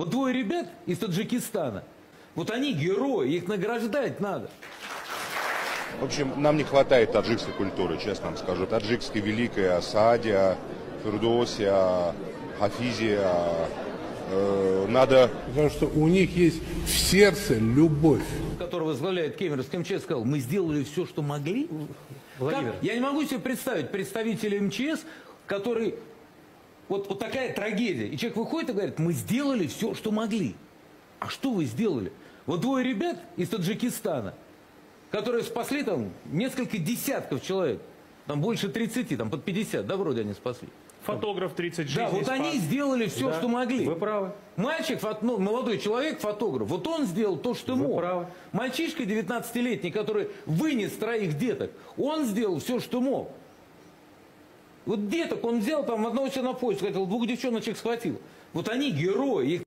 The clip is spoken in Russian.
Вот двое ребят из Таджикистана, вот они герои, их награждать надо. В общем, нам не хватает таджикской культуры, честно вам скажу. Таджикской великой, о Сааде, о Фердосе, о Хафизе, о, э, надо Потому что у них есть в сердце любовь. который возглавляет Кемеровский МЧС, сказал, мы сделали все, что могли. Владимир. Как? Я не могу себе представить представителя МЧС, который... Вот, вот такая трагедия. И человек выходит и говорит, мы сделали все, что могли. А что вы сделали? Вот двое ребят из Таджикистана, которые спасли там несколько десятков человек, там больше 30, там под 50, да, вроде они спасли. Фотограф 30 жизней Да, вот спас. они сделали все, Да, что могли. Вы правы. Мальчик, ну, молодой человек, фотограф, вот он сделал то, что Вы мог. правы. Мальчишка 19-летний, который вынес троих деток, он сделал все, что мог. Вот деток он взял, там одного себя на поезд хотел, двух девчоночек схватил. Вот они герои, их